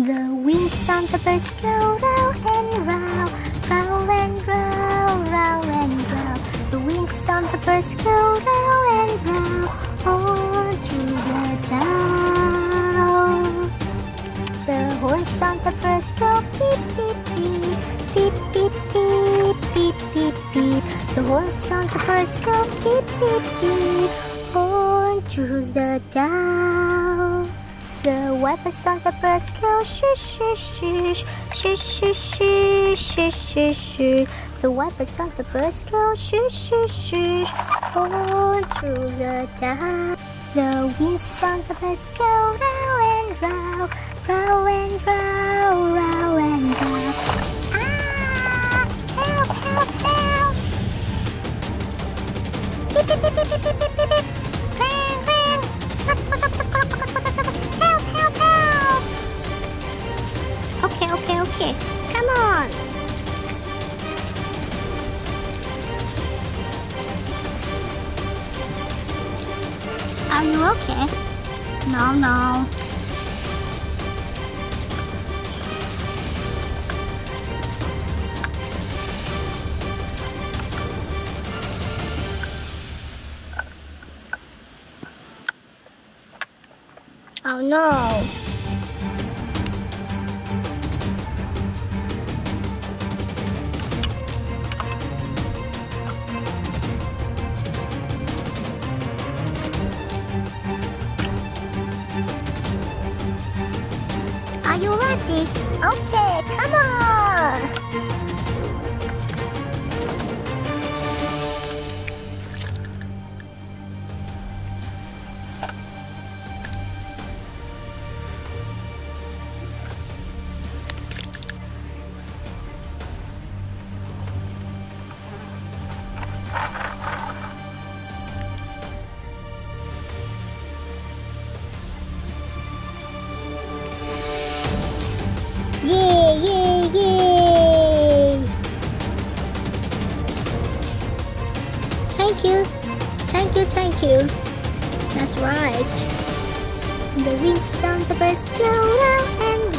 The wings on the birds go round and round, round and round, round and round. The wings on the birds go round and round, all through the town. The horns on the birds go beep beep beep, beep beep beep, beep beep beep. The horns on the birds go beep beep beep, all through the town. The weapons on the birds go shush shush shush shush shush shush shush shush. The weapons on the birds go shush shush shush all through the town. The wings on the birds go round and round, round and round, round and round. Ah! Help! Help! Help! Okay, okay, okay. Come on. Are you okay? No, no. Oh no. Are you ready? Thank you. Thank you, thank you. That's right. The wings on the birds go round and